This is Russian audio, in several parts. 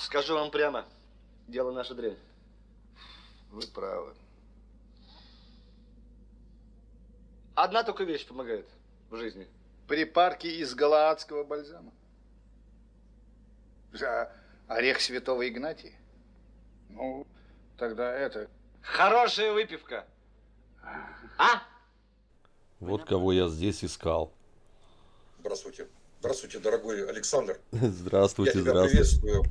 Скажу вам прямо, дело наше дрянь. Вы правы. Одна только вещь помогает в жизни. Припарки из галаадского бальзама. За орех святого Игнатия? Ну, тогда это... Хорошая выпивка. А? Вот кого я здесь искал. Здравствуйте. Здравствуйте, дорогой Александр. Здравствуйте, я тебя здравствуйте. приветствую.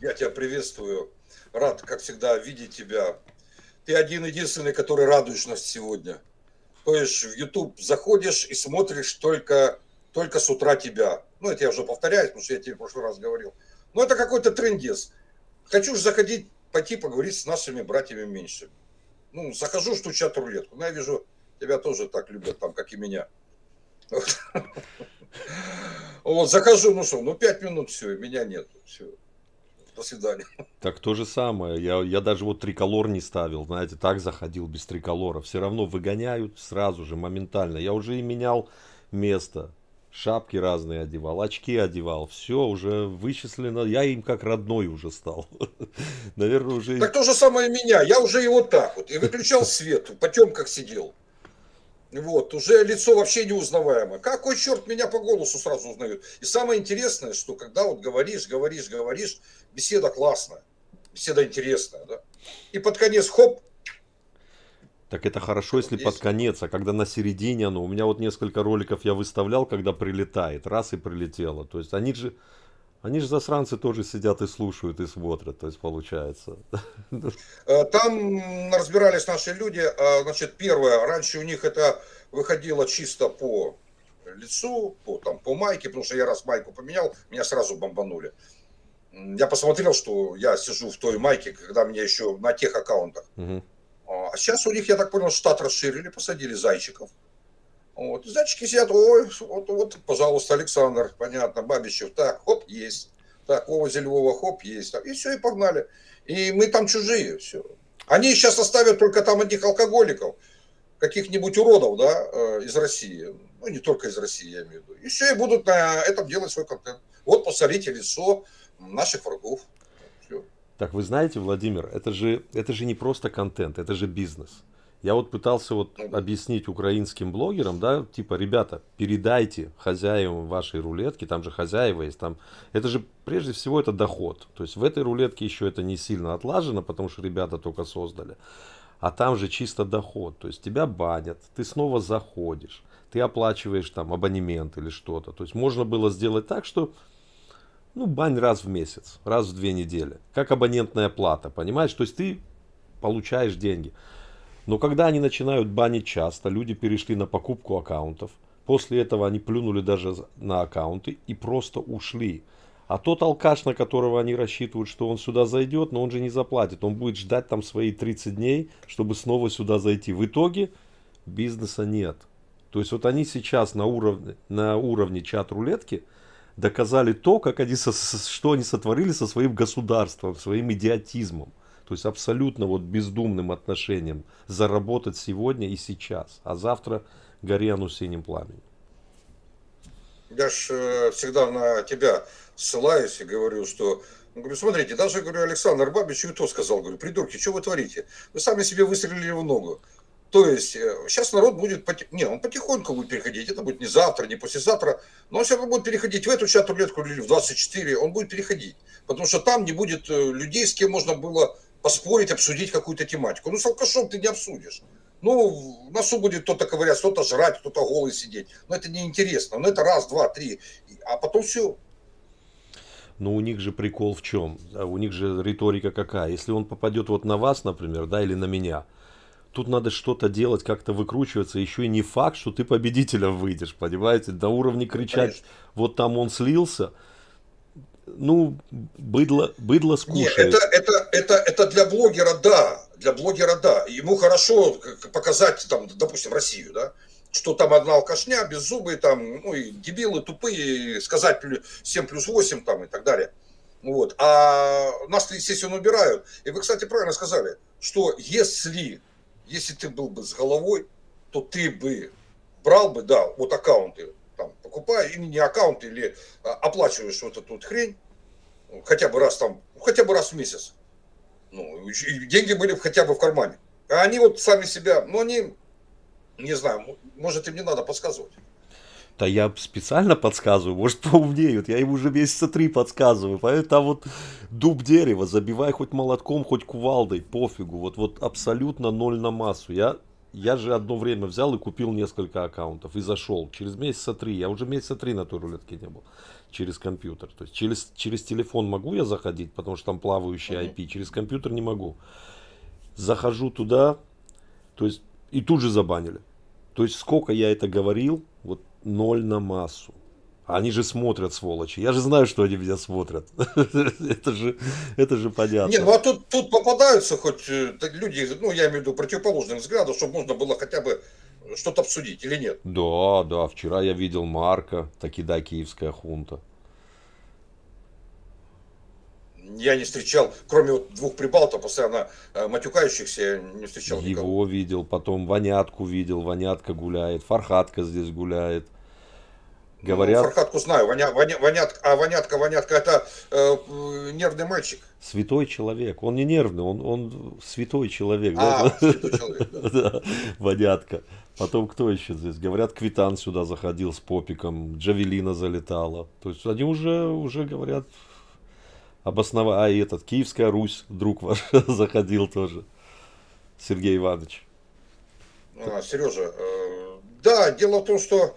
Я тебя приветствую. Рад, как всегда, видеть тебя. Ты один единственный, который радуешь нас сегодня. То есть в YouTube заходишь и смотришь только, только с утра тебя. Ну, это я уже повторяюсь, потому что я тебе в прошлый раз говорил. Но это какой-то трендец. Хочу же заходить, пойти поговорить с нашими братьями меньше. Ну, захожу в ту чат-рулетку. Ну, я вижу, тебя тоже так любят, там, как и меня. Вот. Вот, захожу, ну что, ну пять минут, все, меня нет. Все. До свидания. Так то же самое. Я, я даже вот триколор не ставил, знаете, так заходил без триколора. Все равно выгоняют сразу же, моментально. Я уже и менял место. Шапки разные одевал, очки одевал. Все уже вычислено. Я им как родной уже стал. Наверное, уже... Так то же самое меня. Я уже и вот так вот. И выключал свет, в потемках сидел. Вот, уже лицо вообще неузнаваемое. Какой черт меня по голосу сразу узнают. И самое интересное, что когда вот говоришь, говоришь, говоришь, беседа классная, беседа интересная, да. И под конец, хоп, Так это хорошо, если Есть. под конец, а когда на середине оно. У меня вот несколько роликов я выставлял, когда прилетает, раз и прилетело. То есть они же, они же засранцы тоже сидят и слушают, и смотрят, то есть получается. Э, Там разбирались наши люди. Э, Значит, первое, раньше у них это выходило чисто по лицу, по, там, по майке, потому что я раз майку поменял, меня сразу бомбанули. Я посмотрел, что я сижу в той майке, когда меня еще на тех аккаунтах. Мгм. А сейчас у них, я так понял, штат расширили, посадили зайчиков. Вот. Зайчики сидят, ой, вот, вот, пожалуйста, Александр, понятно, Бабичев, так, хоп, есть. Так, Вова Зельвова, хоп, есть. И все, и погнали. И мы там чужие, все. Они сейчас оставят только там одних алкоголиков, каких-нибудь уродов, да, э, из России. Ну, не только из России, я имею в виду. И все, и будут на этом делать свой контент. Вот, посмотрите лицо наших врагов. Так вы знаете, Владимир, это же, это же не просто контент, это же бизнес. Я вот пытался вот объяснить украинским блогерам, да, типа, ребята, передайте хозяевам вашей рулетки, там же хозяева есть, там, это же прежде всего это доход. То есть в этой рулетке еще это не сильно отлажено, потому что ребята только создали. А там же чисто доход. То есть тебя банят, ты снова заходишь, ты оплачиваешь там абонемент или что-то. То есть можно было сделать так, что ну, бань раз в месяц, раз в две недели. Как абонентная плата, понимаешь? То есть ты получаешь деньги. Но когда они начинают банить часто, люди перешли на покупку аккаунтов. После этого они плюнули даже на аккаунты и просто ушли. А тот алкаш, на которого они рассчитывают, что он сюда зайдет, но он же не заплатит. Он будет ждать там свои 30 дней, чтобы снова сюда зайти. В итоге бизнеса нет. То есть вот они сейчас на уровне, на уровне чат-рулетки доказали то, как они что они сотворили со своим государством, своим идиотизмом. То есть абсолютно вот бездумным отношением заработать сегодня и сейчас, а завтра гори оно синим пламенем. Я ж э, всегда на тебя ссылаюсь и говорю, что ну, говорю, смотрите, даже, говорю, Александр Бабич и то сказал, говорю, придурки, что вы творите? Вы сами себе выстрелили в ногу. То есть, э, сейчас народ будет, поти- не, он потихоньку будет переходить, это будет не завтра, не послезавтра, но он все равно будет переходить в эту чат-рулетку или в 24, он будет переходить, потому что там не будет э, людей, с кем можно было поспорить, обсудить какую-то тематику. Ну, с алкашом ты не обсудишь. Ну, в носу будет кто-то ковырять, кто-то жрать, кто-то голый сидеть. Но это неинтересно. Но это раз, два, три. А потом все. Но у них же прикол в чем? А У них же риторика какая? Если он попадет вот на вас, например, да, или на меня, тут надо что-то делать, как-то выкручиваться. Еще и не факт, что ты победителем выйдешь, понимаете? На уровне кричать, Конечно. вот там он слился. Ну, быдло, быдло Нет, скушает. это, это, это, это для блогера, да. Для блогера, да. Ему хорошо показать, там, допустим, Россию, да. Что там одна алкашня, беззубые, там, ну и дебилы, тупые, сказать плю- 7 плюс 8 там и так далее. Вот. А нас, естественно, убирают. И вы, кстати, правильно сказали, что если, если ты был бы с головой, то ты бы брал бы, да, вот аккаунты, там, покупая, или не аккаунты, или а, оплачиваешь вот эту вот хрень, хотя бы раз там, хотя бы раз в месяц. Ну, и деньги были хотя бы в кармане. А они вот сами себя, ну они, не знаю, может им не надо подсказывать. Да я специально подсказываю, может поумнеют, я им уже месяца три подсказываю, поэтому там вот дуб дерева, забивай хоть молотком, хоть кувалдой, пофигу, вот, вот абсолютно ноль на массу. Я, я же одно время взял и купил несколько аккаунтов и зашел, через месяца три, я уже месяца три на той рулетке не был, через компьютер, то есть через, через телефон могу я заходить, потому что там плавающий IP, через компьютер не могу. Захожу туда, то есть и тут же забанили. То есть сколько я это говорил, ноль на массу. Они же смотрят, сволочи. Я же знаю, что они меня смотрят. это, же, это же понятно. Не, ну а тут, тут попадаются хоть э, люди, ну я имею в виду противоположных взглядов, чтобы можно было хотя бы что-то обсудить или нет? Да, да. Вчера я видел Марка, таки да, киевская хунта. Я не встречал, кроме вот двух прибалтов, постоянно э, матюкающихся, я не встречал Его никого. видел, потом Вонятку видел, Вонятка гуляет, Фархатка здесь гуляет. Говорят, Ну, Фархатку знаю, воня, воня, вонятка, а вонятка, вонятка это э, нервный мальчик. святой человек. Он не нервный, он, он святой человек. А, да? святой человек, да. Да, Вонятка. Потом кто еще здесь? Говорят, Квитан сюда заходил с попиком, Джавелина залетала. То есть они уже, уже говорят, обосновали. А и этот, Киевская Русь, друг ваш, заходил тоже. Сергей Иванович. А, Сережа, э, да, дело в том, что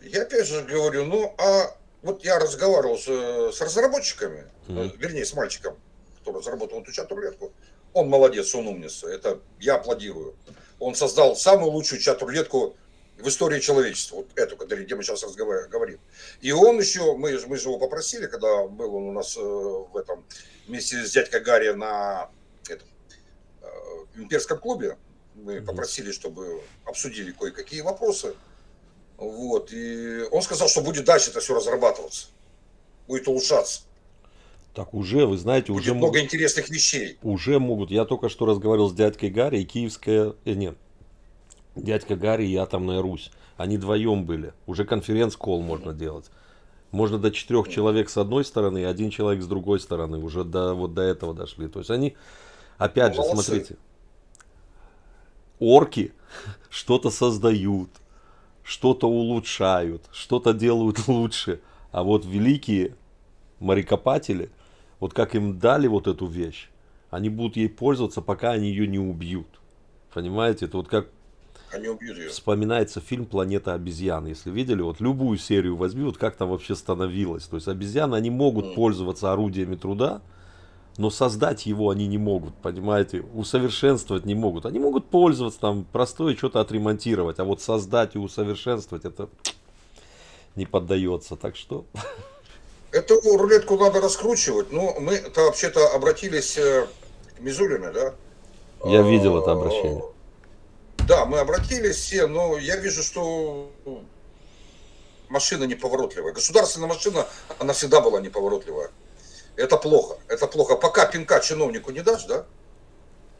я опять же говорю, ну, а вот я разговаривал с, с разработчиками, э, вернее, с мальчиком, который разработал эту чат-рулетку. Он молодец, он умница, это я аплодирую. Он создал самую лучшую чат-рулетку в истории человечества, вот эту, где мы сейчас говорим. И он еще, мы, же- мы же его попросили, когда был он у нас э, в этом, вместе с дядькой Гарри на этом, э, имперском клубе, мы попросили, чтобы обсудили кое-какие вопросы. Вот. И он сказал, что будет дальше это все разрабатываться. Будет улучшаться. Так уже, вы знаете, Будет уже много могут, интересных вещей. уже могут. Я только что разговаривал с дядькой Гарри и Киевская... Э, нет, дядька Гарри и Атомная Русь. Они вдвоем были. Уже конференц-колл можно делать. Можно до четырех человек с одной стороны и один человек с другой стороны. Уже до, вот до этого дошли. То есть они, опять же, смотрите. Орки что-то создают, что-то улучшают, что-то делают лучше. А вот великие морекопатели, вот как им дали вот эту вещь, они будут ей пользоваться, пока они ее не убьют. Понимаете? Это вот как Они убьют ее. вспоминается фильм «Планета обезьян». Если видели, вот любую серию возьми, вот как там вообще становилось. То есть обезьяны, они могут Мгм. пользоваться орудиями труда, но создать его они не могут, понимаете? Усовершенствовать не могут. Они могут пользоваться, там, простое что-то отремонтировать, а вот создать и усовершенствовать это не поддается. Так что Эту рулетку надо раскручивать. Ну, мы-то вообще-то обратились э, к Мизулиной, да? я видел это А, обращение. Да, мы обратились все, но я вижу, что машина неповоротливая. Государственная машина, она всегда была неповоротливая. Это плохо, это плохо. Пока пинка чиновнику не дашь, да?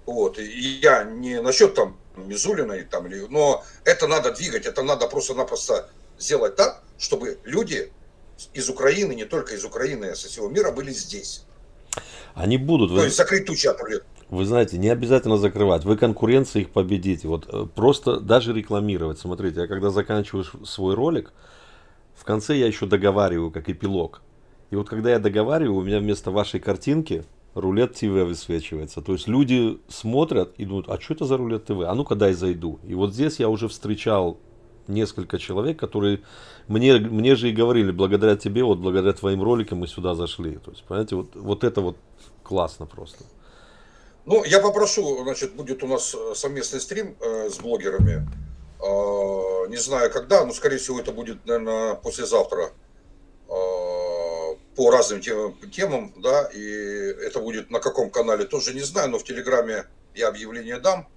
Вот, и я не насчет там Мизулиной, там, но это надо двигать, это надо просто-напросто сделать так, чтобы люди из Украины, не только из Украины, а со всего мира были здесь. Они будут. То есть закрыть ту чат рулетку. Вы знаете, не обязательно закрывать. Вы конкуренции их победите. Вот э, просто даже рекламировать. Смотрите, я когда заканчиваю свой ролик, в конце я еще договариваю, как эпилог. И вот когда я договариваю, у меня вместо вашей картинки рулет ТВ высвечивается. То есть люди смотрят и думают, а что это за рулет ТВ? А ну-ка дай зайду. И вот здесь я уже встречал несколько человек, которые мне, мне же и говорили, благодаря тебе, вот благодаря твоим роликам мы сюда зашли. То есть, понимаете, вот, вот это вот классно просто. Ну, я попрошу, значит, будет у нас э, совместный стрим э, с блогерами. Э, не знаю когда, но, скорее всего, это будет, наверное, послезавтра э, по разным тем- темам, да, и это будет на каком канале, тоже не знаю, но в Телеграме я объявление дам.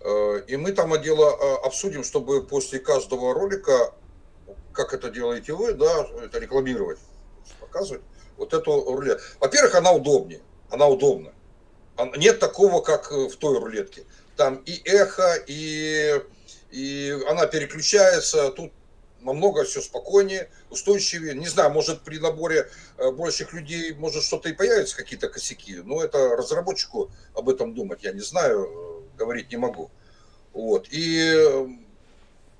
Э, и мы там дело обсудим, чтобы после каждого ролика, как это делаете вы, да, это рекламировать, показывать вот эту рулет. Во-первых, она удобнее, она удобна. А Нет такого, как э, в той рулетке. Там и эхо, и и она переключается, тут намного все спокойнее, устойчивее. Не знаю, может при наборе э, больших людей, может что-то и появится, какие-то косяки, но это разработчику об этом думать я не знаю, э, говорить не могу. Вот. И э,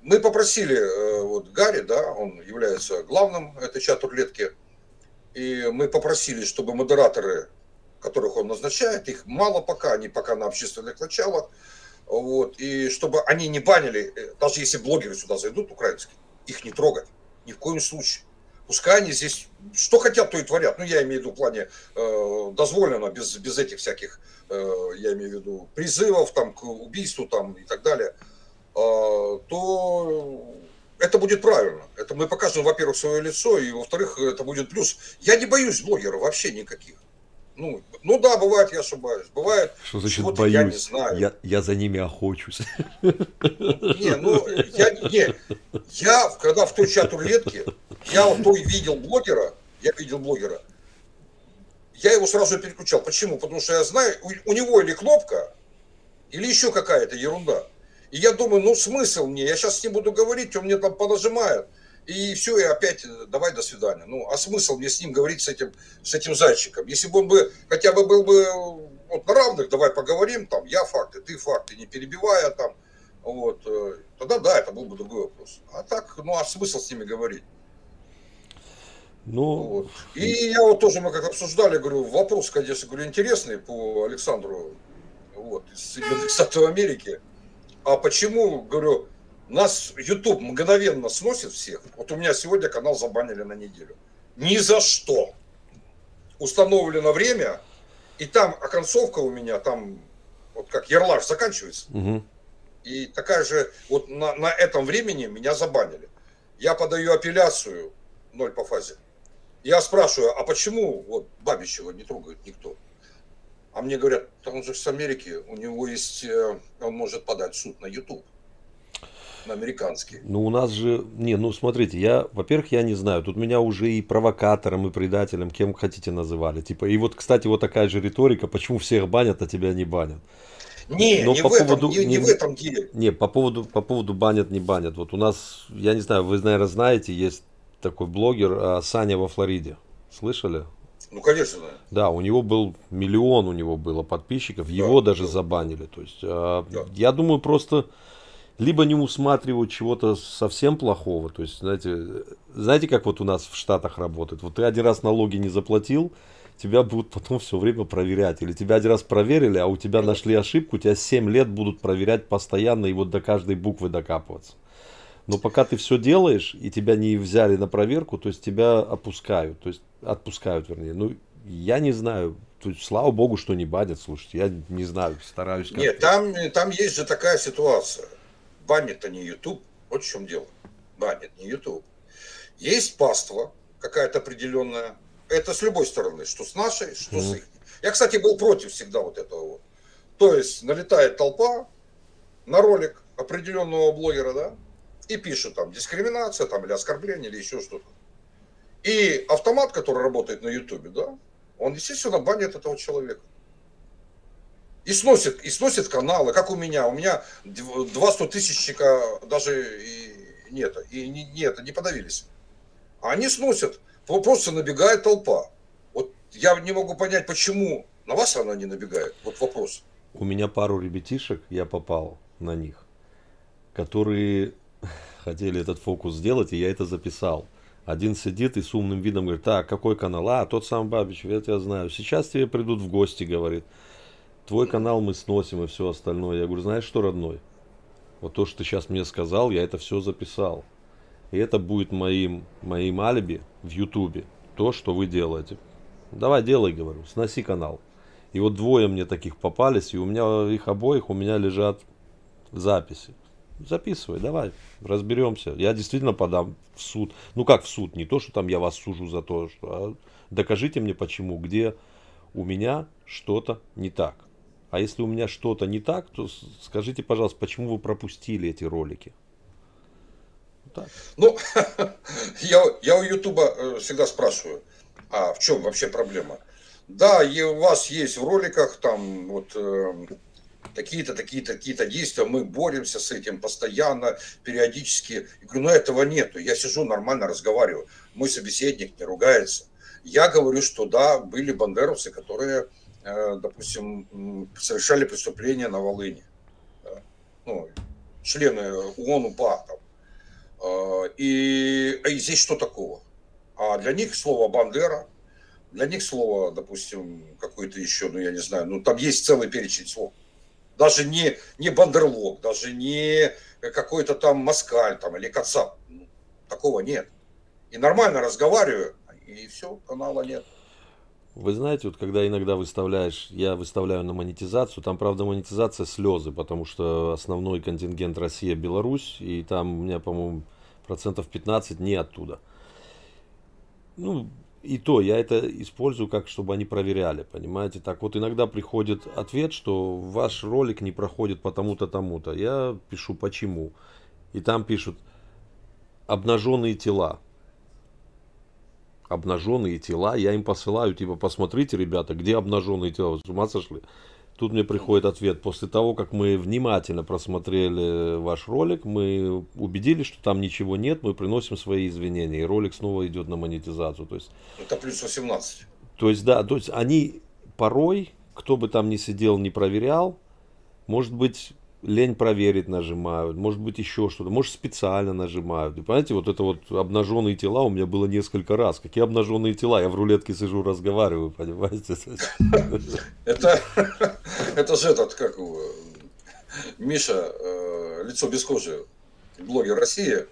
мы попросили вот Гарри, да, он является главным этой чат-рулетки, и мы попросили, чтобы модераторы, которых он назначает, их мало пока, они пока на общественных началах, вот, и чтобы они не банили, даже если блогеры сюда зайдут украинские, их не трогать. Ни в коем случае. Пускай они здесь что хотят, то и творят. Ну, я имею в виду в плане э, дозволено, без, без этих всяких, э, я имею в виду, призывов там, к убийству там, и так далее, э, то это будет правильно. Это мы покажем, во-первых, свое лицо, и во-вторых, это будет плюс. Я не боюсь блогеров вообще никаких. Ну, ну да, бывает, я ошибаюсь. Бывает, что значит боюсь? Я не знаю. Я, я за ними охочусь. Не, ну, я, не, я, когда в той чат рулетке, я вот той видел блогера, я видел блогера, я его сразу переключал. Почему? Потому что я знаю, у, у него или кнопка, или еще какая-то ерунда. И я думаю, ну смысл мне, я сейчас с ним буду говорить, он мне там понажимает и все, и опять э, давай до свидания. Ну, а смысл мне с ним говорить, с этим, с этим зайчиком? Если бы он бы, хотя бы был бы вот на равных, давай поговорим, там, я факты, ты факты, не перебивая там, вот, э, тогда да, это был бы другой вопрос. А так, ну, а смысл с ними говорить? Ну, вот. И я вот тоже, мы как обсуждали, говорю, вопрос, конечно, говорю, интересный по Александру, вот, из Соединенных Штатов Америки. А почему, говорю, нас YouTube мгновенно сносит всех. Вот у меня сегодня канал забанили на неделю. Ни за что. Установлено время, и там оконцовка у меня, там вот как ярлаж заканчивается. Угу. И такая же, вот на, на этом времени меня забанили. Я подаю апелляцию, ноль по фазе. Я спрашиваю, а почему вот Бабичева не трогает никто? А мне говорят, он же с Америки, у него есть, э, он может подать суд на YouTube американские. Ну, у нас же... Не, ну, смотрите, я... Во-первых, я не знаю. Тут меня уже и провокатором, и предателем, кем хотите называли. Типа, и вот, кстати, вот такая же риторика, почему всех банят, а тебя не банят. Не, Но не, по в этом, не, не, не в этом деле. Не, по поводу, по поводу банят, не банят. Вот у нас, я не знаю, вы, наверное, знаете, есть такой блогер а, Саня во Флориде. Слышали? Ну, конечно, да. Да, у него был миллион у него было подписчиков, его да, даже да. забанили. То есть, а, да. я думаю, просто либо не усматривают чего-то совсем плохого. То есть, знаете, знаете, как вот у нас в Штатах работает? Вот ты один раз налоги не заплатил, тебя будут потом все время проверять. Или тебя один раз проверили, а у тебя нашли ошибку, тебя 7 лет будут проверять постоянно и вот до каждой буквы докапываться. Но пока ты все делаешь, и тебя не взяли на проверку, то есть тебя опускают, то есть отпускают, вернее. Ну, я не знаю, то есть, слава богу, что не банят, слушайте, я не знаю, стараюсь. Нет, там, там есть же такая ситуация банит-то не YouTube. Вот в чем дело. Банит не YouTube. Есть паства какая-то определенная. Это с любой стороны, что с нашей, что mm-hmm. с их. Я, кстати, был против всегда вот этого вот. То есть налетает толпа на ролик определенного блогера, да, и пишут там дискриминация, там, или оскорбление, или еще что-то. И автомат, который работает на Ютубе, да, он, естественно, банит этого человека. И сносит, и сносит каналы, как у меня. У меня два тысячника даже и нет, и не, нет, не подавились. А они сносят. Просто набегает толпа. Вот я не могу понять, почему на вас она не набегает. Вот вопрос. У меня пару ребятишек, я попал на них, которые хотели этот фокус сделать, и я это записал. Один сидит и с умным видом говорит, так, какой канал? А, тот сам Бабич, я тебя знаю. Сейчас тебе придут в гости, говорит твой канал мы сносим и все остальное. Я говорю, знаешь что, родной? Вот то, что ты сейчас мне сказал, я это все записал. И это будет моим, моим алиби в Ютубе. То, что вы делаете. Давай, делай, говорю, сноси канал. И вот двое мне таких попались, и у меня их обоих у меня лежат записи. Записывай, давай, разберемся. Я действительно подам в суд. Ну как в суд, не то, что там я вас сужу за то, что... А докажите мне почему, где у меня что-то не так. А если у меня что-то не так, то скажите, пожалуйста, почему вы пропустили эти ролики? Так. Ну, я, я у Ютуба э, всегда спрашиваю, а в чем вообще проблема? Да, и у вас есть в роликах там вот э, такие-то, такие-то, такие-то действия, мы боремся с этим постоянно, периодически. Я говорю, ну этого нету. Я сижу, нормально разговариваю. Мой собеседник не ругается. Я говорю, что да, были бандеровцы, которые, допустим, совершали преступления на Волыне. Ну, члены ООН, УПА. Там. Э, и, и здесь что такого? А для них слово «бандера», для них слово, допустим, какое-то еще, ну я не знаю, ну там есть целый перечень слов даже не, не бандерлог, даже не какой-то там москаль там, или кацап. Ну, такого нет. И нормально разговариваю, и все, канала нет. Вы знаете, вот когда иногда выставляешь, я выставляю на монетизацию, там, правда, монетизация слезы, потому что основной контингент Россия-Беларусь, и там у меня, по-моему, процентов 15 не оттуда. Ну, и то я это использую как, чтобы они проверяли, понимаете. Так вот иногда приходит ответ, что ваш ролик не проходит потому-то, тому-то. Я пишу почему. И там пишут обнаженные тела. Обнаженные тела. Я им посылаю, типа, посмотрите, ребята, где обнаженные тела. Вы с ума сошли? Тут мне приходит ответ. После того, как мы внимательно просмотрели ваш ролик, мы убедились, что там ничего нет, мы приносим свои извинения. И ролик снова идет на монетизацию. То есть, Это плюс 18. То есть, да, то есть они порой, кто бы там ни сидел, не проверял, может быть, лень проверить нажимают, может быть еще что-то, может специально нажимают. И понимаете, вот это вот обнаженные тела у меня было несколько раз. Какие обнаженные тела? Я в рулетке сижу, разговариваю, понимаете? Это, это же этот, как его, Миша, э, лицо без кожи, блогер России.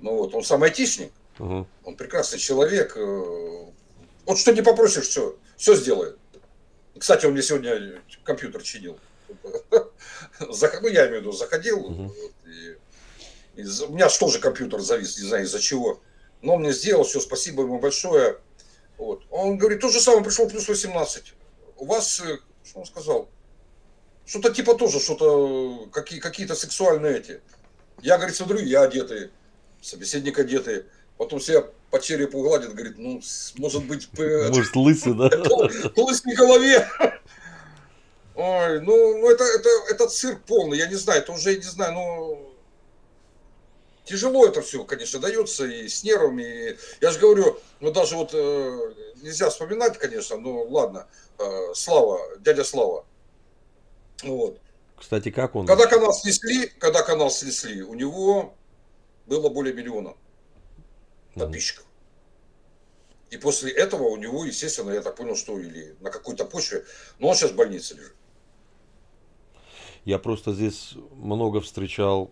Ну вот, он сам айтишник, угу. он прекрасный человек. Э, вот что не попросишь, все, все сделает. Кстати, он мне сегодня компьютер чинил. ну, я имею в виду, заходил, угу. и, и, у меня тоже компьютер завис, не знаю из-за чего. Но он мне сделал, все, спасибо ему большое. Вот. Он говорит, то же самое, пришел плюс 18. У вас, э, что он сказал? Что-то типа тоже, что-то, какие, какие-то сексуальные эти. Я, говорит, смотрю, я одетый, собеседник одетый. Потом себя по черепу гладит, говорит, ну, может быть... Может, лысый, да? Лысый голове. Ой, ну, ну это, это, это цирк полный, я не знаю, это уже, не знаю, ну, тяжело это все, конечно, дается и с нервами. И, я же говорю, ну даже вот э, нельзя вспоминать, конечно, ну ладно, э, Слава, дядя Слава. Вот. Кстати, как он? Когда канал снесли, когда канал снесли, у него было более миллиона подписчиков. И после этого у него, естественно, я так понял, что или на какой-то почве, но он сейчас в больнице лежит. Я просто здесь много встречал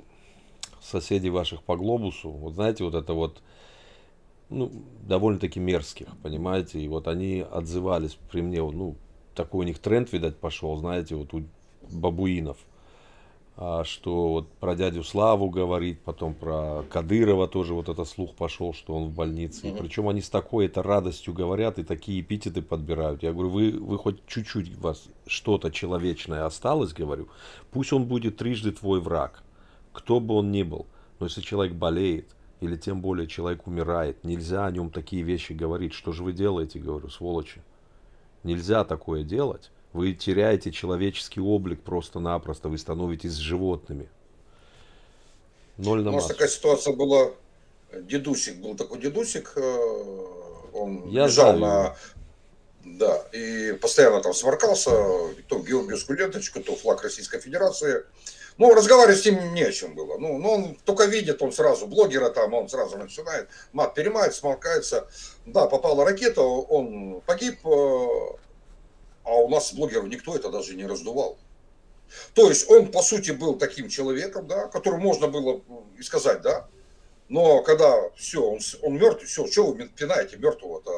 соседей ваших по глобусу. Вот знаете, вот это вот, ну, довольно-таки мерзких, понимаете? И вот они отзывались при мне, ну, такой у них тренд, видать, пошел, знаете, вот у бабуинов – что вот про дядю Славу говорит, потом про Кадырова тоже вот этот слух пошел, что он в больнице. Mm-hmm. Причем они с такой это радостью говорят и такие эпитеты подбирают. Я говорю, вы, вы хоть чуть-чуть у вас что-то человечное осталось, говорю, пусть он будет трижды твой враг, кто бы он ни был. Но если человек болеет, или тем более человек умирает, нельзя о нем такие вещи говорить. Что же вы делаете, говорю, сволочи? Нельзя такое делать. Вы теряете человеческий облик просто-напросто, вы становитесь животными. Ноль на У нас такая ситуация была, дедусик, был такой дедусик, э, он Я лежал знаю. на... Да, и постоянно там сморкался, то георгиевскую ленточку, то флаг Российской Федерации. Ну, разговаривать с ним не о чем было. Ну, ну, он только видит, он сразу блогера там, он сразу начинает, мат перемает, сморкается. Да, попала ракета, он погиб, э, а у нас блогеров никто это даже не раздувал. То есть он, по сути, был таким человеком, да, которому можно было и сказать, да, но когда все, он, он мертв, все, что вы пинаете мертвого-то,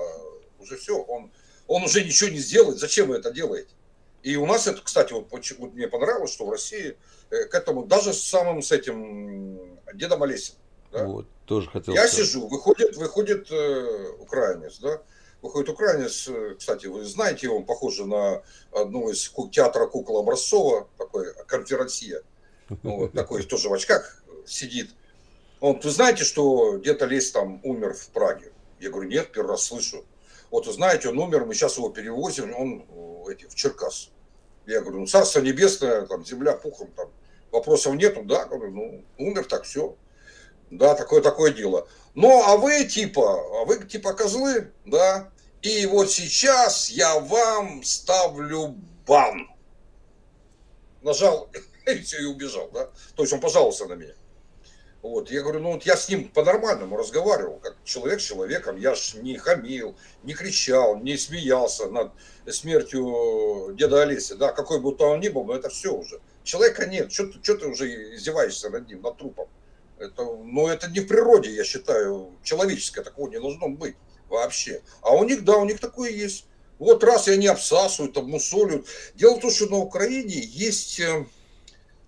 уже все, он, он уже ничего не сделает, зачем вы это делаете? И у нас это, кстати, вот, вот мне понравилось, что в России э, к этому, даже с самым с этим Дедом Олесем, да, вот, тоже хотел я сказать. сижу, выходит, выходит э, украинец, да, выходит украинец, э, кстати, вы знаете, он похож на одного из театра кукол Образцова, такой конферансье, вот, такой тоже в очках сидит. Он, вы знаете, что где-то Лесь там умер в Праге? Я говорю, нет, первый раз слышу. Вот, вы знаете, он умер, мы сейчас его перевозим, он эти, в Черкас. Я говорю, ну, царство небесное, там, земля пухом, там, вопросов нету, да, говорю, ну, умер, так все. Да, такое-такое дело. Ну, а вы типа, а вы типа козлы, да, и вот сейчас я вам ставлю бан. Нажал, и все, и убежал, да. То есть он пожаловался на меня. Вот, я говорю, ну вот я с ним по-нормальному разговаривал, как человек с человеком, я ж не хамил, не кричал, не смеялся над смертью деда Олеся, да, какой бы то он ни был, но это все уже. Человека нет, что ты, что ты уже издеваешься над ним, над трупом? Это, ну, это не в природе, я считаю, человеческое такого не должно быть вообще. А у них, да, у них такое есть. Вот раз и они обсасывают, обмусоливают. Дело в том, что на Украине есть э,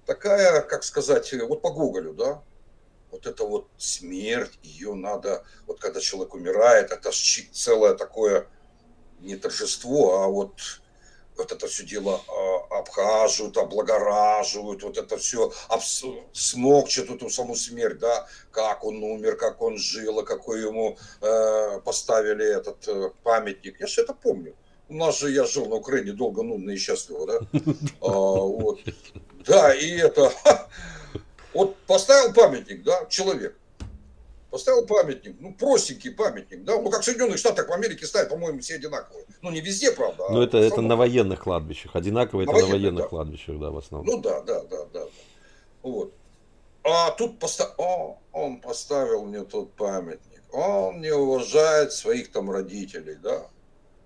такая, как сказать, э, вот по Гоголю, да, вот это вот смерть, ее надо, вот когда человек умирает, это целое такое не торжество, а вот вот это все дело э, обхаживают, облагораживают, вот это все обс... смокчет эту саму смерть, да, как он умер, как он жил, и какой ему э, поставили этот э, памятник. Я все это помню. У нас же я жил на Украине долго, нудно и счастливо, да. А, вот. Да, и это... Вот поставил памятник, да, человек поставил памятник, ну, простенький памятник, да, ну, как в Соединенных Штатах в Америке ставят, по-моему, все одинаковые. Ну, не везде, правда. Ну, а это, это на военных кладбищах, одинаково это на военных да. кладбищах, да, в основном. Ну, да, да, да, да. Вот. А тут поста... О, он поставил мне тот памятник, он не уважает своих там родителей, да.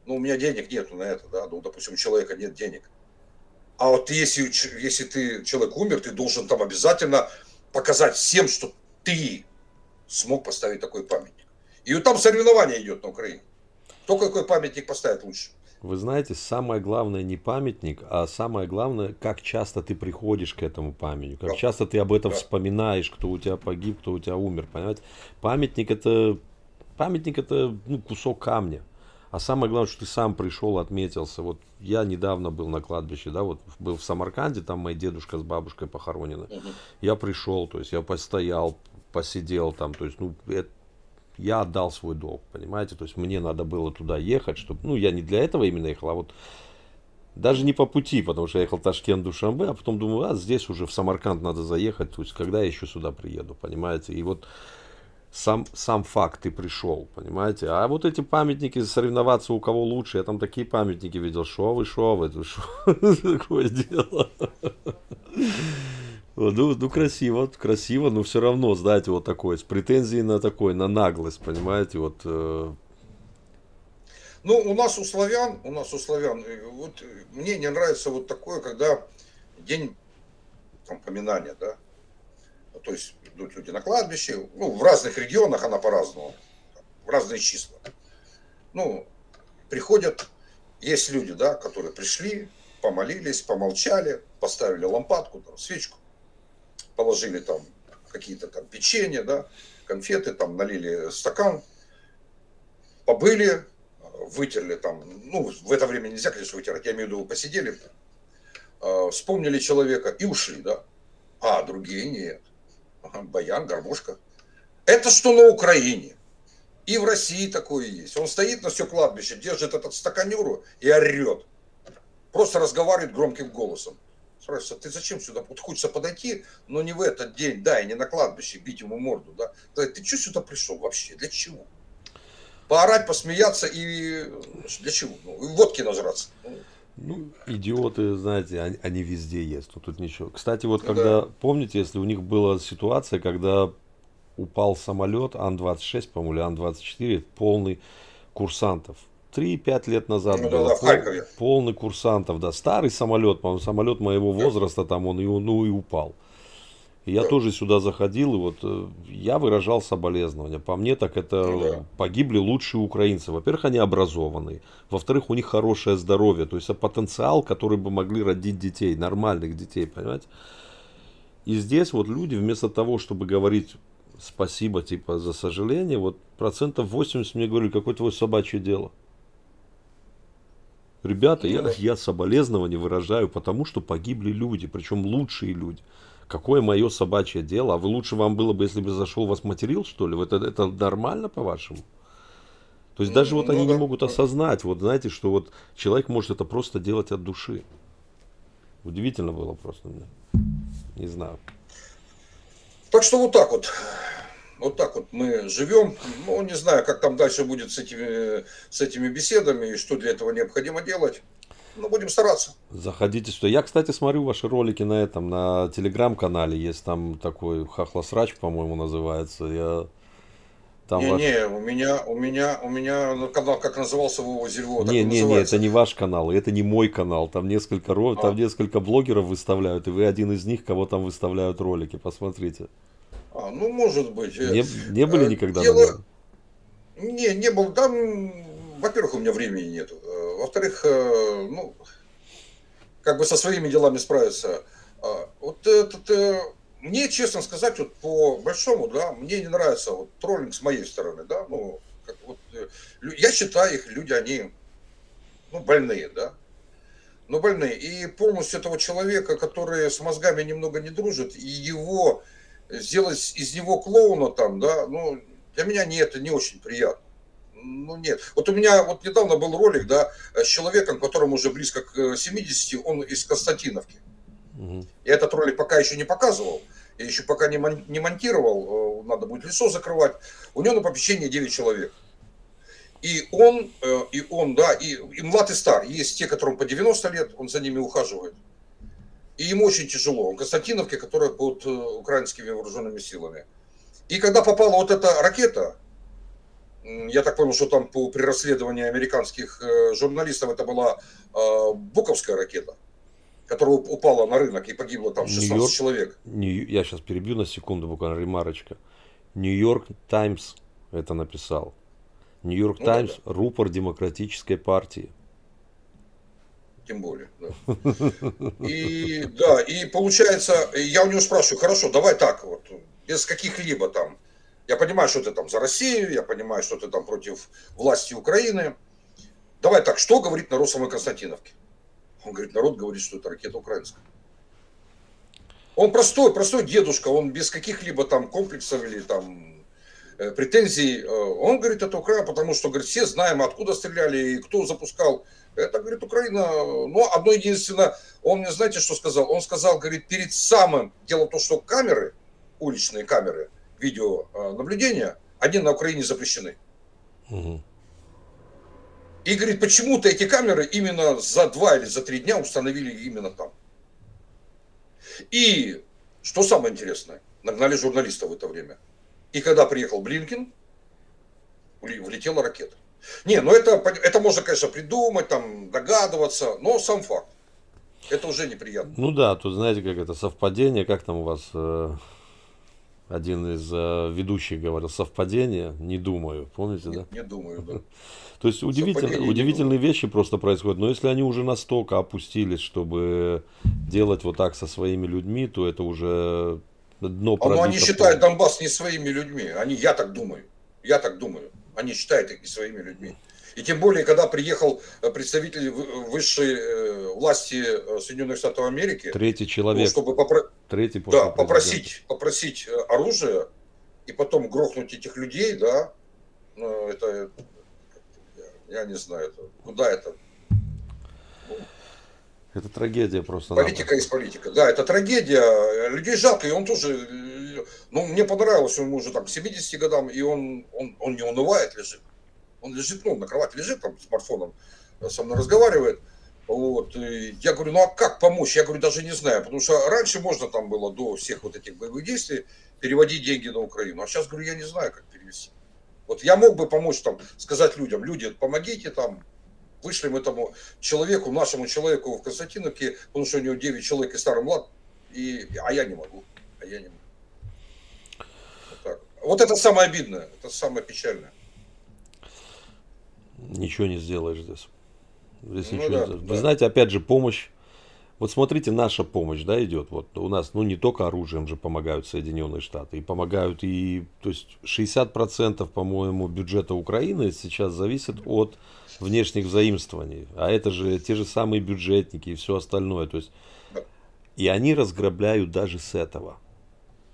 Ну, у меня денег нету на это, да, ну, допустим, у человека нет денег. А вот если, если ты, человек умер, ты должен там обязательно показать всем, что ты смог поставить такой памятник. И вот там соревнование идет на Украине. Кто какой памятник поставит лучше. Вы знаете, самое главное не памятник, а самое главное, как часто ты приходишь к этому памятнику, как да. часто ты об этом да. вспоминаешь, кто у тебя погиб, кто у тебя умер, понимаете? Памятник это, памятник это ну, кусок камня. А самое главное, что ты сам пришел, отметился. Вот я недавно был на кладбище, да, вот был в Самарканде, там моя дедушка с бабушкой похоронены. Угу. Я пришел, то есть я постоял, посидел там, то есть, ну, это, я отдал свой долг, понимаете, то есть мне надо было туда ехать, чтобы, ну, я не для этого именно ехал, а вот даже не по пути, потому что я ехал Ташкент, Душанбе, а потом думаю, а здесь уже в Самарканд надо заехать, то есть когда я еще сюда приеду, понимаете, и вот сам, сам факт ты пришел, понимаете, а вот эти памятники, соревноваться у кого лучше, я там такие памятники видел, шо вы, шо вы, шо, такое дело. Ну, ну красиво, красиво, но все равно, знаете, вот такой, с претензией на такой, на наглость, понимаете, вот. Э... Ну, у нас у славян, у нас у славян, э, вот мне не нравится вот такое, когда день там, поминания, да, то есть идут люди на кладбище, ну, в разных регионах она по-разному, в разные числа. Ну, приходят, есть люди, да, которые пришли, помолились, помолчали, поставили лампадку, там, свечку, положили там какие-то там печенье, да, конфеты, там налили стакан, побыли, вытерли там, ну, в это время нельзя, конечно, вытирать, я имею в виду, посидели, э, вспомнили человека и ушли, да. А другие нет. Баян, гармошка. Это что на Украине. И в России такое есть. Он стоит на все кладбище, держит этот стаканюру и орет. Просто разговаривает громким голосом. Спрашивается, ты зачем сюда? Вот хочется подойти, но не в этот день, да, и не на кладбище бить ему морду, да. Ты что сюда пришел вообще? Для чего? Поорать, посмеяться и для чего? Ну, водки нажраться. Ну, идиоты, знаете, они, они везде есть. Тут, тут ничего. Кстати, вот ну, когда, да. помните, если у них была ситуация, когда упал самолет Ан-26, по-моему, или Ан-24, полный курсантов. 3-5 лет назад ну, было. Да, пол, полный курсантов, да. Старый самолет, по-моему, самолет моего возраста, там он и, ну, и упал. Я да. тоже сюда заходил, и вот э, я выражал соболезнования. По мне, так это ну, да. погибли лучшие украинцы. Во-первых, они образованные. Во-вторых, у них хорошее здоровье. То есть потенциал, который бы могли родить детей, нормальных детей, понимаете? И здесь вот люди, вместо того, чтобы говорить спасибо, типа, за сожаление, вот процентов 80 мне говорили, какое твое собачье дело. Ребята, я, я соболезнования выражаю, потому что погибли люди, причем лучшие люди. Какое мое собачье дело? А вы лучше вам было бы, если бы зашел вас материл, что ли? Это, это нормально, по-вашему? То есть даже вот ну, они да. не могут осознать, вот знаете, что вот человек может это просто делать от души. Удивительно было просто мне. Не знаю. Так что вот так вот. Вот так вот мы живем. Ну, не знаю, как там дальше будет с этими, с этими беседами и что для этого необходимо делать. Но будем стараться. Заходите сюда. Я, кстати, смотрю ваши ролики на этом, на телеграм-канале. Есть там такой Хахлосрач, по-моему, называется. Я там не, ваш... не, у меня, у меня, у меня канал как назывался Вова Зельво. Не, не, не, это не ваш канал, это не мой канал. Там несколько ро... а. там несколько блогеров выставляют, и вы один из них, кого там выставляют ролики. Посмотрите. А, ну может быть. Не, не были э, никогда? Дело... Не, не был. Там, во-первых, у меня времени нет. Э, во-вторых, э, ну, как бы со своими делами справиться. А, вот этот мне, честно сказать, вот по большому, да, мне не нравится вот троллинг с моей стороны, да, ну, как вот, э, я считаю их, люди, они, ну, больные, да, но больные. И полностью этого человека, который с мозгами немного не дружит, и его сделать из него клоуна там, да, ну, для меня не это не очень приятно. Ну, нет. Вот у меня вот недавно был ролик, да, с человеком, которому уже близко к 70, он из Константиновки. Я этот ролик пока еще не показывал, я еще пока не, мон, не монтировал, э, надо будет лицо закрывать. У него на попечении 9 человек. И он, э, и он, да, и, и млад и стар. Есть те, которым по 90 лет, он за ними ухаживает. И ему очень тяжело. Он в Константиновке, которая под э, украинскими вооруженными силами. И когда попала вот эта ракета, я так понял, что там по, при расследовании американских журналистов это была Буковская ракета – которая упала на рынок и погибло там 16 Нью-Йорк, человек. Нью, я сейчас перебью на секунду, буквально ремарочка. Нью-Йорк Таймс это написал. Нью-Йорк ну, Таймс рупор демократической партии. Тем более, да. И да, и получается, я у него спрашиваю, хорошо, давай так вот, без каких-либо там. Я понимаю, что ты там за Россию, я понимаю, что ты там против власти Украины. Давай так, что говорит народ самой Константиновки? Он говорит, народ говорит, что это ракета украинская. Он простой, простой дедушка, он без каких-либо там комплексов или там претензий. Э, он говорит, это Украина, потому что, говорит, все знаем, откуда стреляли и кто запускал. Это, говорит, Украина. Ну, одно единственное, он мне, знаете, что сказал? Он сказал, говорит, перед самым, дело в том, что камеры, уличные камеры, видеонаблюдения, они на Украине запрещены. Угу. И говорит, почему-то эти камеры именно за два или за три дня установили именно там. И что самое интересное, нагнали журналистов в это время. И когда приехал Блинкин, влетела ракета. Не, ну это, это можно, конечно, придумать, там, догадываться, но сам факт. Это уже неприятно. Ну да, тут знаете, как это совпадение, как там у вас э, один из э, ведущих говорил, совпадение, не думаю, помните, не, да? Не думаю, да. То есть удивительно, удивительные вещи просто происходят. Но если они уже настолько опустились, чтобы делать вот так со своими людьми, то это уже дно а ну, они считают Донбасс не своими людьми. Они, я так думаю. Я так думаю. Они считают их не своими людьми. И тем более, когда приехал э, представитель высшей э, власти э, Соединенных Штатов Америки, третий человек, ну, чтобы попро... третий да, попросить, попросить оружие и потом грохнуть этих людей, да, ну, это я не знаю, это, куда это. Это трагедия просто. Политика из политика. Да, это трагедия. Людей жалко, и он тоже, ну, мне понравилось, ему уже там к 70 годам, и он, он, он не унывает, лежит. Он лежит, ну, на кровати лежит, там, смартфоном со мной разговаривает. Вот. И я говорю, ну а как помочь? Я говорю, даже не знаю, потому что раньше можно там было до всех вот этих боевых действий переводить деньги на Украину. А сейчас, говорю, я не знаю, как перевести. Вот я мог бы помочь там, сказать людям, люди, помогите там, вышлем этому человеку, нашему человеку в Константиновке, потому что у него 9 человек и старый млад, и, а я не могу, а я не могу. Вот, так. вот это самое обидное, это самое печальное. Ничего не сделаешь здесь. Здесь ну, ничего да, не... Да. Вы знаете, опять же, помощь вот смотрите, наша помощь, да, идет. Вот у нас, ну, не только оружием же помогают Соединенные Штаты, и помогают и, то есть 60%, по-моему, бюджета Украины сейчас зависит от внешних заимствований. А это же те же самые бюджетники и все остальное. То есть, и они разграбляют даже с этого.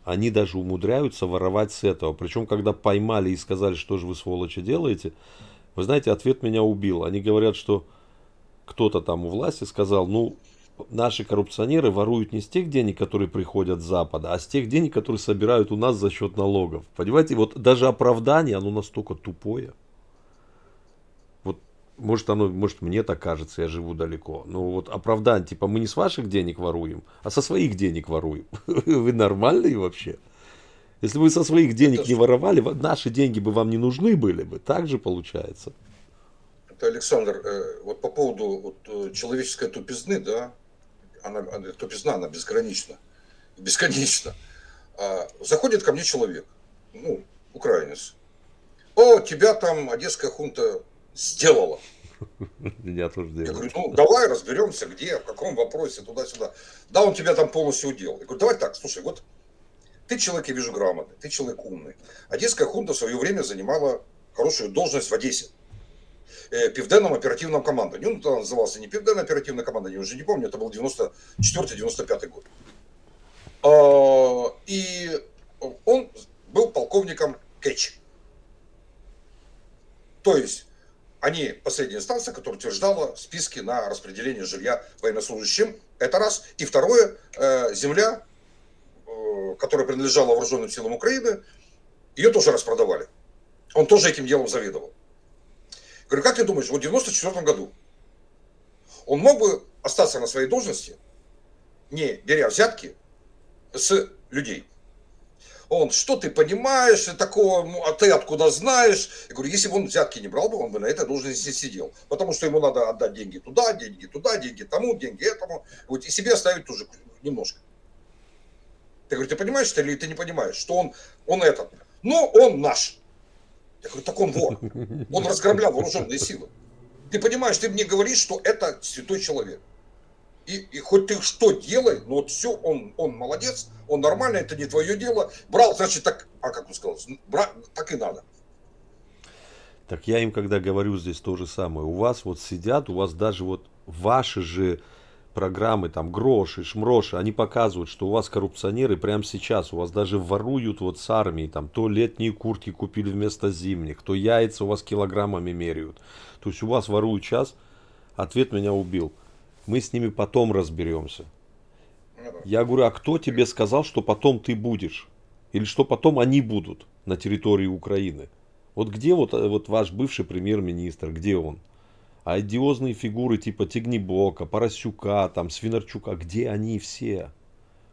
Они даже умудряются воровать с этого. Причем, когда поймали и сказали, что же вы, сволочи, делаете, вы знаете, ответ меня убил. Они говорят, что кто-то там у власти сказал, ну, наши коррупционеры воруют не с тех денег, которые приходят с Запада, а с тех денег, которые собирают у нас за счет налогов. Понимаете, вот даже оправдание, оно настолько тупое. Вот, может, оно, может, мне так кажется, я живу далеко. Но вот оправдание, типа, мы не с ваших денег воруем, а со своих денег воруем. Вы нормальные вообще? Если вы со своих денег не воровали, наши деньги бы вам не нужны были бы. Так же получается. Это, Александр, э, вот по поводу вот, э, человеческой тупизны, да, она, она, тупизна, она безгранична, бесконечна. А, заходит ко мне человек, ну, украинец. О, тебя там одесская хунта сделала. Меня тоже Я говорю, ну, давай разберемся, где, в каком вопросе, туда-сюда. Да, он тебя там полностью удел. Я говорю, давай так, слушай, вот ты человек, я вижу, грамотный, ты человек умный. Одесская хунта в свое время занимала хорошую должность в Одессе. Э, Південном оперативном командовании. Он тогда назывался не Південное оперативное командование, уже не помню, это был 94-95 год. А, и он был полковником Кэч. То есть, они последняя инстанция, которая утверждала списки на распределение жилья военнослужащим. Это раз. И второе, э, земля, э, которая принадлежала вооруженным силам Украины, ее тоже распродавали. Он тоже этим делом заведовал. Говорю, как ты думаешь, вот в 94 году он мог бы остаться на своей должности, не беря взятки с людей? Он, что ты понимаешь, такого, ну, а ты откуда знаешь? Я говорю, если бы он взятки не брал бы, он бы на этой должности сидел. Потому что ему надо отдать деньги туда, деньги туда, деньги тому, деньги этому. Вот, и себе оставить тоже немножко. Ты говоришь, ты понимаешь это или ты не понимаешь, что он, он этот? Но он наш. Я говорю, так он вор. Он разграблял вооруженные силы. Ты понимаешь, ты мне говоришь, что это святой человек. И, и хоть ты что делай, но вот все, он, он молодец, он нормально, это не твое дело. Брал, значит, так, а как он сказал, бра, так и надо. Так я им когда говорю здесь то же самое. У вас вот сидят, у вас даже вот ваши же программы, там, гроши, шмроши, они показывают, что у вас коррупционеры прямо сейчас, у вас даже воруют вот с армии, там, то летние куртки купили вместо зимних, то яйца у вас килограммами меряют. То есть у вас воруют сейчас, ответ меня убил. Мы с ними потом разберемся. Я говорю, а кто тебе сказал, что потом ты будешь? Или что потом они будут на территории Украины? Вот где вот, вот ваш бывший премьер-министр, где он? А идиозные фигуры типа Тигнибока, Поросюка, там, Свинарчука, где они все?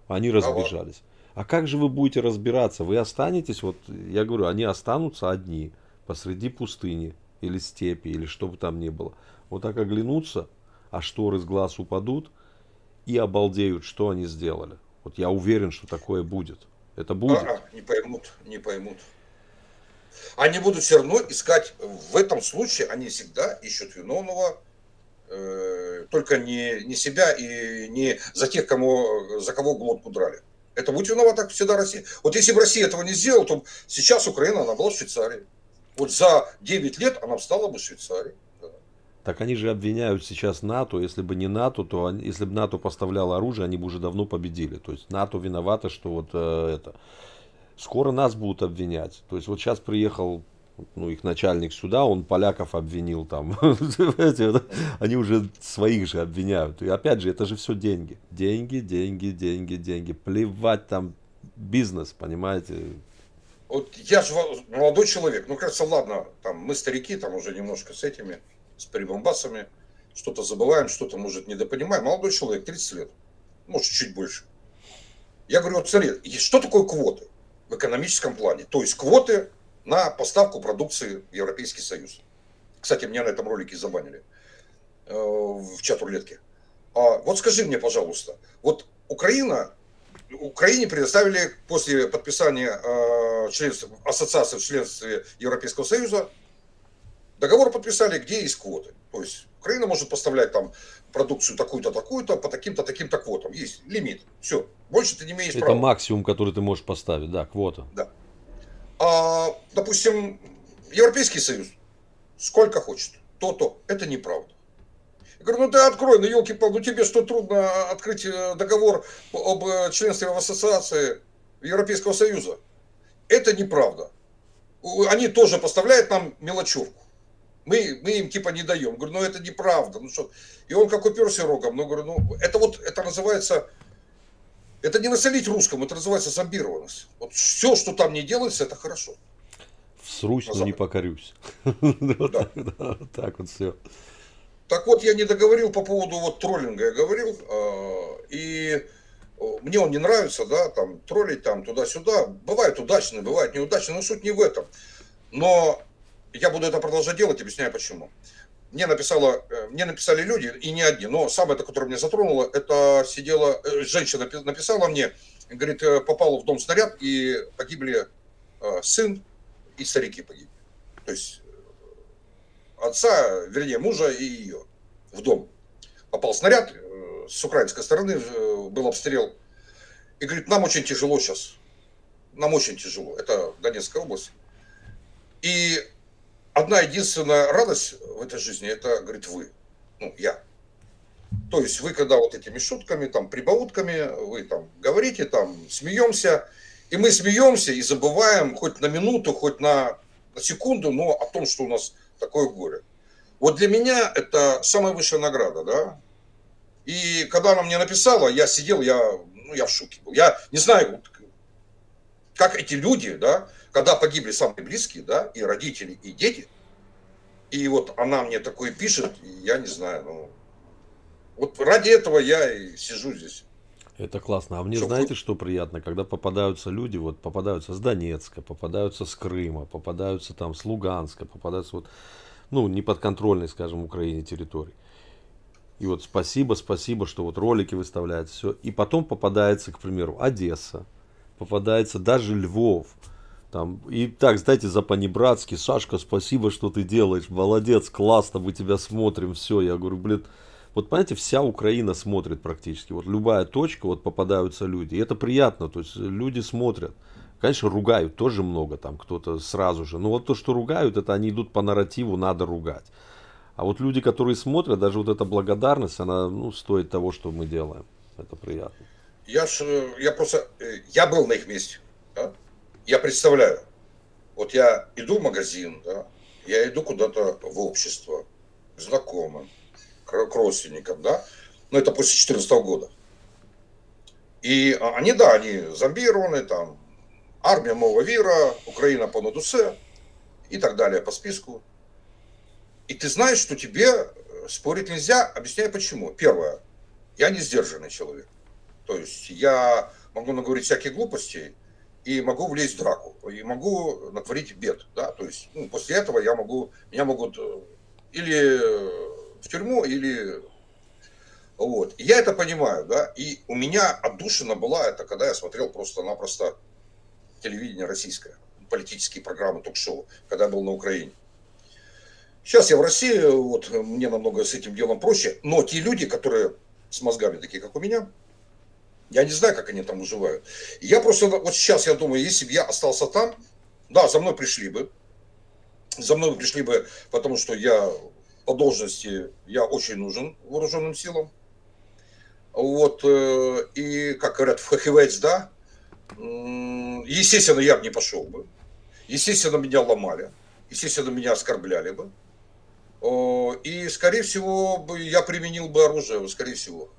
Они разбежались. А как же вы будете разбираться? Вы останетесь, вот я говорю, они останутся одни посреди пустыни или степи, или что бы там ни было. Вот так оглянутся, а шторы с глаз упадут и обалдеют, что они сделали. Вот я уверен, что такое будет. Это будет. А, не поймут, не поймут. Они будут все равно искать, в этом случае они всегда ищут виновного, э, только не, не себя и не за тех, кому, за кого глотку драли. Это будет виновата всегда Россия. Вот если бы Россия этого не сделала, то сейчас Украина, она была в Швейцарии. Вот за 9 лет она встала бы в Швейцарии. Так они же обвиняют сейчас НАТО. Если бы не НАТО, то они, если бы НАТО поставляло оружие, они бы уже давно победили. То есть НАТО виновато, что вот э, это скоро нас будут обвинять. То есть вот сейчас приехал ну, их начальник сюда, он поляков обвинил там. Они уже своих же обвиняют. И опять же, это же все деньги. Деньги, деньги, деньги, деньги. Плевать там бизнес, понимаете? Вот я же молодой человек, ну, кажется, ладно, там мы старики, там уже немножко с этими, с прибамбасами, что-то забываем, что-то, может, недопонимаем. Молодой человек, 30 лет, может, чуть больше. Я говорю, вот смотри, что такое квоты? В экономическом плане. То есть квоты на поставку продукции в Европейский Союз. Кстати, меня на этом ролике забанили э, в чат рулетке. А вот скажи мне, пожалуйста, вот Украина, Украине предоставили после подписания э, членства, ассоциации в членстве Европейского Союза договор подписали, где есть квоты. То есть Украина может поставлять там продукцию такую-то, такую-то, по таким-то, таким-то квотам. Есть лимит. Все. Больше ты не имеешь Это права. Это максимум, который ты можешь поставить, да, квота. Да. А, допустим, Европейский Союз сколько хочет, то-то. Это неправда. Я говорю, ну ты открой, ну елки пал ну тебе что трудно открыть э, договор об э, членстве в ассоциации Европейского Союза. Это неправда. Они тоже поставляют нам мелочевку. Мы, мы им типа не даем. Говорю, ну это неправда. Ну что? И он как уперся рогом. Ну, говорю, ну это вот, это называется, это не насолить русскому, это называется зомбированность. Вот все, что там не делается, это хорошо. Всрусь, но не покорюсь. Так вот все. Так вот, я не договорил по поводу вот троллинга, я говорил, а, и мне он не нравится, да, там, троллить там туда-сюда. Бывает удачно, бывает неудачно, но суть не в этом. Но я буду это продолжать делать, объясняю почему. Мне, написала, э, мне написали люди, и не одни, но самое, это, которое меня затронуло, это сидела, э, женщина написала мне, говорит, э, попал в дом снаряд, и погибли сын, и старики погибли. То есть отца, вернее, мужа и ее в дом. Попал снаряд, с украинской стороны был обстрел. И говорит, нам очень тяжело сейчас. Нам очень тяжело. Это Донецкая область. И одна единственная радость в этой жизни, это, говорит, вы. Ну, я. То есть вы, когда вот этими шутками, там, прибаутками, вы там говорите, там, смеемся, и мы смеемся и забываем хоть на минуту, хоть на, на секунду, но о том, что у нас такое горе. Вот для меня это самая высшая награда, да. И когда она мне написала, я сидел, я, ну, я в шоке был. Я не знаю, как эти люди, да, когда погибли самые близкие, да, и родители, и дети, и вот она мне такое пишет, я не знаю, ну, вот ради этого я и сижу здесь. Это классно. А мне Чтобы... знаете, что приятно, когда попадаются люди, вот попадаются с Донецка, попадаются с Крыма, попадаются там с Луганска, попадаются вот, ну, неподконтрольной, скажем, Украине территории. И вот спасибо, спасибо, что вот ролики выставляют, все. И потом попадается, к примеру, Одесса, попадается даже Львов, там, и так, знаете, за понебратски, Сашка, спасибо, что ты делаешь, молодец, классно, мы тебя смотрим, все. Я говорю, блин, вот понимаете, вся Украина смотрит практически. Вот любая точка, вот попадаются люди. И это приятно, то есть люди смотрят. Конечно, ругают тоже много, там кто-то сразу же. Но вот то, что ругают, это они идут по нарративу, надо ругать. А вот люди, которые смотрят, даже вот эта благодарность, она ну, стоит того, что мы делаем. Это приятно. Я, ж, я просто, э, я был на их месте. Я представляю, вот я иду в магазин, да, я иду куда-то в общество, к знакомым, к родственникам, да, но это после 2014 года. И а, они, да, они зомбированы, там, армия нового вира, Украина по Надусе и так далее по списку. И ты знаешь, что тебе э, спорить нельзя, объясняю почему. Первое, я не сдержанный человек. То есть я могу наговорить всяких глупостей, и могу влезть в драку, и могу натворить бед, да, то есть ну, после этого я могу, меня могут э, или в тюрьму, или вот. я это понимаю, да, и у меня отдушина была это, когда я смотрел просто-напросто телевидение российское, политические программы, ток-шоу, когда я был на Украине. Сейчас я в России, вот мне намного с этим делом проще, но те люди, которые с мозгами такие, как у меня, я не знаю, как они там выживают. Я просто, вот сейчас я думаю, если бы я остался там, да, за мной пришли бы. За мной пришли бы, потому что я по должности, я очень нужен вооруженным силам. Вот, э, и, как говорят, в хахивец, да, естественно, я бы не пошел бы. Естественно, меня ломали. Естественно, меня оскорбляли бы. И, скорее всего, я применил бы оружие, скорее всего.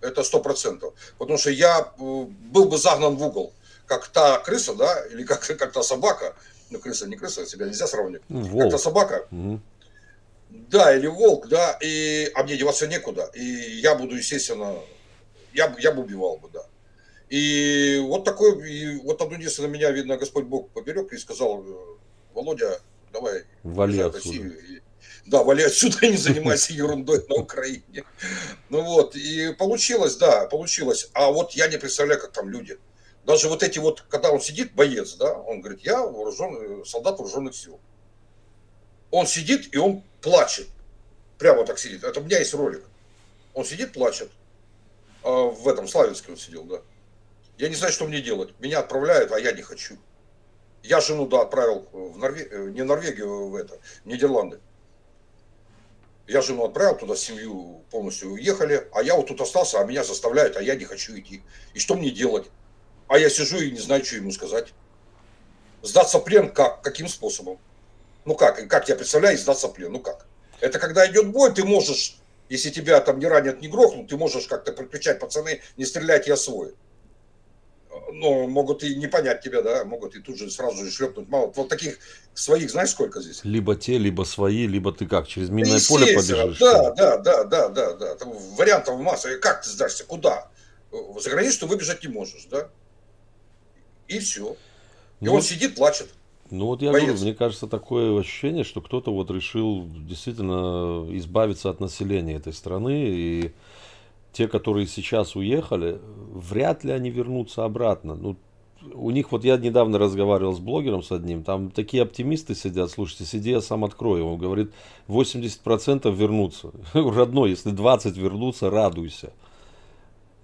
Это сто процентов. Потому что я э, был бы загнан в угол, как та крыса, да, или как, как та собака. Ну, крыса не крыса, себя нельзя сравнивать. Ну, волк. Как та собака. Угу. Да, или волк, да, и, а мне деваться некуда. И я буду, естественно, я, я бы убивал бы, да. И вот такой, и вот одну единственное меня, видно, Господь Бог поберег и сказал, Володя, давай, Вали отсюда. Россию, да, вали отсюда не занимайся ерундой на Украине. Ну вот, и получилось, да, получилось. А вот я не представляю, как там люди. Даже вот эти вот, когда он сидит, боец, да, он говорит, я вооруженный, солдат вооруженных сил. Он сидит и он плачет. Прямо так сидит. Это у меня есть ролик. Он сидит, плачет. А в этом Славянске он сидел, да. Я не знаю, что мне делать. Меня отправляют, а я не хочу. Я жену, да, отправил в Норве... Э, не в Норвегию, в это, в Нидерланды. Я жену отправил туда, семью полностью уехали, а я вот тут остался, а меня заставляют, а я не хочу идти. И что мне делать? А я сижу и не знаю, что ему сказать. Сдаться плен как? Каким способом? Ну как, как я представляю, сдаться плен, ну как? Это когда идет бой, ты можешь, если тебя там не ранят, не грохнут, ты можешь как-то прокричать, пацаны, не стрелять, я свой. Но могут и не понять тебя, да, могут и тут же сразу же шлепнуть. Мало. Вот таких своих, знаешь, сколько здесь? Либо те, либо свои, либо ты как, через минное поле побежишь? Да, да, да, да, да, да. Там вариантов масса. Как ты сдашься? Куда? За границу выбежать не можешь, да? И все. И ну, он сидит, плачет. Ну вот я Боец. говорю, мне кажется, такое ощущение, что кто-то вот решил действительно избавиться от населения этой страны, и те, которые сейчас уехали, вряд ли они вернутся обратно. Ну, у них, вот я недавно разговаривал с блогером с одним, там такие оптимисты сидят, слушайте, сиди, я сам открою. Он говорит, 80% вернутся. Родной, если 20 вернутся, радуйся.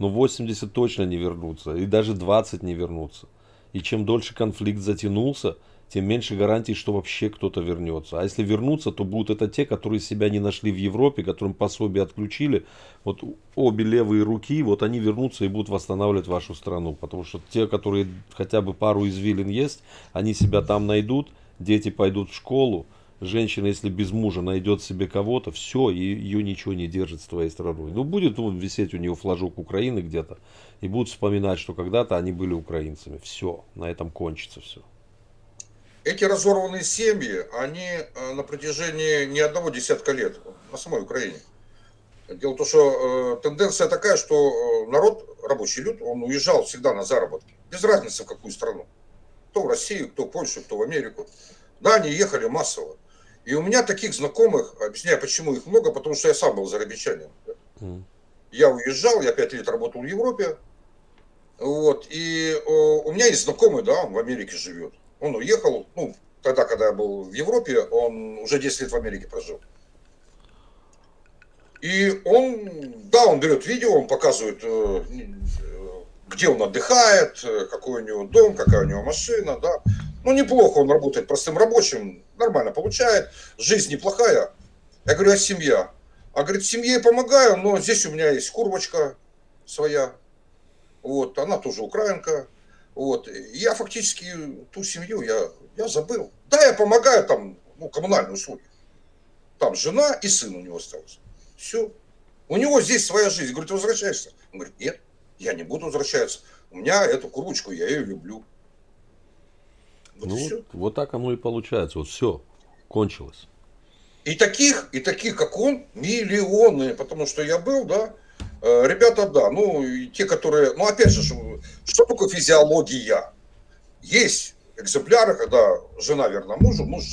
Но 80 точно не вернутся, и даже 20 не вернутся. И чем дольше конфликт затянулся, тем меньше гарантий, что вообще кто-то вернется. А если вернутся, то будут это те, которые себя не нашли в Европе, которым пособие отключили. Вот обе левые руки, вот они вернутся и будут восстанавливать вашу страну. Потому что те, которые хотя бы пару извилин есть, они себя там найдут, дети пойдут в школу. Женщина, если без мужа найдет себе кого-то, все, и ее ничего не держит с твоей страной. Ну, будет ну, висеть у нее флажок Украины где-то, и будут вспоминать, что когда-то они были украинцами. Все, на этом кончится все. Эти разорванные семьи, они э, на протяжении не одного десятка лет на самой Украине. Дело в том, что э, тенденция такая, что э, народ, рабочий люд, он уезжал всегда на заработки. Без разницы в какую страну. Кто в Россию, кто в Польшу, кто в Америку. Да, они ехали массово. И у меня таких знакомых, объясняю, почему их много, потому что я сам был зарабичанин. Mm. Я уезжал, я пять лет работал в Европе. Вот, и о, у меня есть знакомый, да, он в Америке живет. Он уехал, ну, тогда, когда я был в Европе, он уже 10 лет в Америке прожил. И он, да, он берет видео, он показывает, э, где он отдыхает, э, какой у него дом, какая у него машина, да. Ну, неплохо он работает простым рабочим, нормально получает, жизнь неплохая. Я говорю, а семья? А говорит, семье помогаю, но здесь у меня есть курочка своя, вот, она тоже украинка, вот. Я фактически ту семью я, я забыл. Да, я помогаю там, ну, коммунальные услуги. Там жена и сын у него остался. Все. У него здесь своя жизнь. Говорит, ты возвращаешься? Он говорит, нет, я не буду возвращаться. У меня эту курочку, я ее люблю. Вот ну, вот, вот так оно и получается. Вот все, кончилось. И таких, и таких, как он, миллионы. Потому что я был, да, ребята, да, ну, те, которые, ну, опять же, что такое физиология? Есть экземпляры, когда жена верна мужу, муж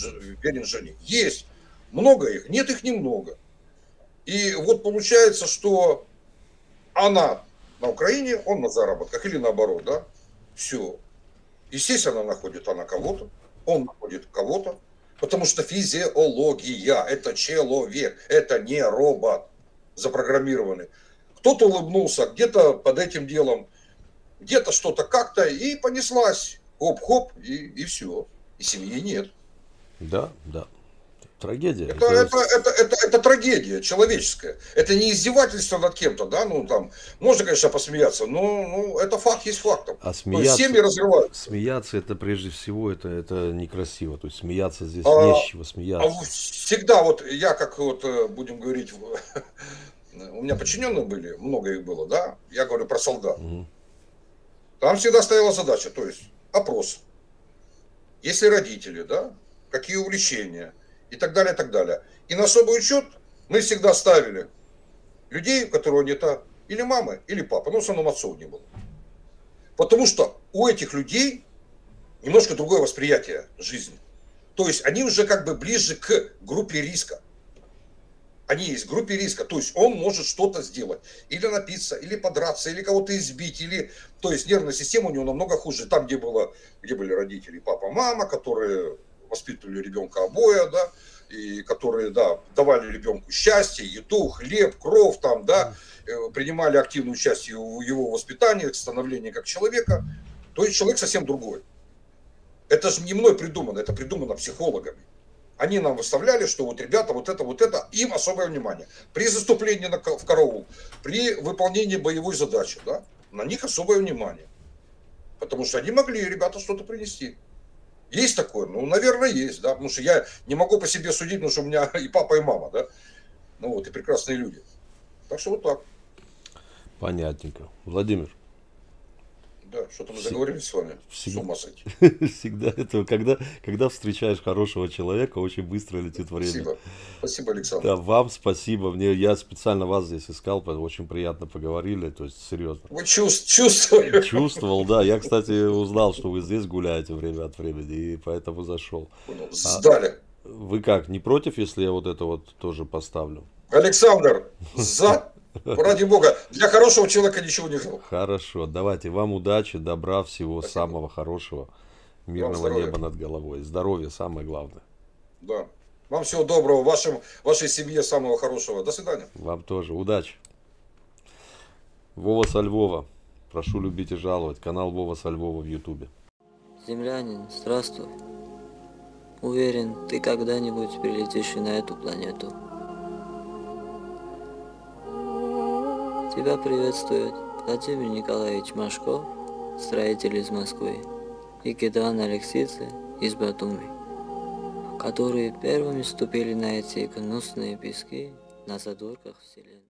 верен жене. Есть. Много их? Нет, их немного. И вот получается, что она на Украине, он на заработках, или наоборот, да? Все. Естественно, находит она кого-то, он находит кого-то, потому что физиология – это человек, это не робот запрограммированный. Кто-то улыбнулся, где-то под этим делом, где-то что-то как-то, и понеслась. Хоп-хоп, и, и все. И семьи нет. Да, да. Трагедия. Это, это, это, это, это трагедия человеческая. Это не издевательство над кем-то, да, ну там, можно, конечно, посмеяться, но ну, это факт есть фактом. А смеяться, семьи разрываются. Смеяться, это прежде всего, это, это некрасиво. То есть смеяться здесь а, не с чего смеяться. А всегда вот я, как вот, э, будем говорить, у меня подчиненные были, много их было, да, я говорю про солдат. Угу. Там всегда стояла задача, то есть опрос. Если родители, да, какие увлечения и так далее, и так далее. И на особый учет мы всегда ставили людей, у которого нет или мамы, или папы, но в основном отцов не было. Потому что у этих людей немножко другое восприятие жизни. То есть они уже как бы ближе к группе риска они есть в группе риска, то есть он может что-то сделать, или напиться, или подраться, или кого-то избить, или, то есть нервная система у него намного хуже, там, где было, где были родители, папа, мама, которые воспитывали ребенка обоя, да, и которые, да, давали ребенку счастье, еду, хлеб, кровь, там, да, э, принимали активное участие в его воспитании, становлении как человека, то есть человек совсем другой. Это же не мной придумано, это придумано психологами они нам выставляли, что вот ребята, вот это, вот это, им особое внимание. При заступлении на, в караул, при выполнении боевой задачи, да, на них особое внимание. Потому что они могли, ребята, что-то принести. Есть такое? Ну, наверное, есть, да, потому что я не могу по себе судить, потому что у меня и папа, и мама, да, ну вот, и прекрасные люди. Так что вот так. Понятненько. Владимир, Да, что-то мы договорились с вами. С Всегда. ума сойти. всегда это, когда, когда встречаешь хорошего человека, очень быстро летит время. Спасибо. Спасибо, Александр. Да, вам спасибо. Мне, я специально вас здесь искал, очень приятно поговорили, то есть серьезно. Вы чувств, чувствую. Чувствовал, да. Я, кстати, узнал, что вы здесь гуляете время от времени, и поэтому зашел. Понял. Сдали. Вы как, не против, если я вот это вот тоже поставлю? Александр, за, ради бога, для хорошего человека ничего не жалко. Хорошо, давайте вам удачи, добра, всего Спасибо. самого хорошего, мирного неба над головой, здоровья самое главное. Да. Вам всего доброго, вашим, вашей семье самого хорошего. До свидания. Вам тоже удачи. Вова со Львова. Прошу любить и жаловать. Канал Вова со Львова в Ютубе. Землянин, здравствуй. Уверен, ты когда-нибудь прилетишь и на эту планету. Тебя приветствует Владимир Николаевич Машков, строитель из Москвы, и Кедан Алексицы из Батуми, которые первыми ступили на эти гнусные пески на задворках Вселенной.